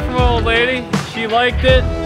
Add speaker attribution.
Speaker 1: it from old lady. She liked it.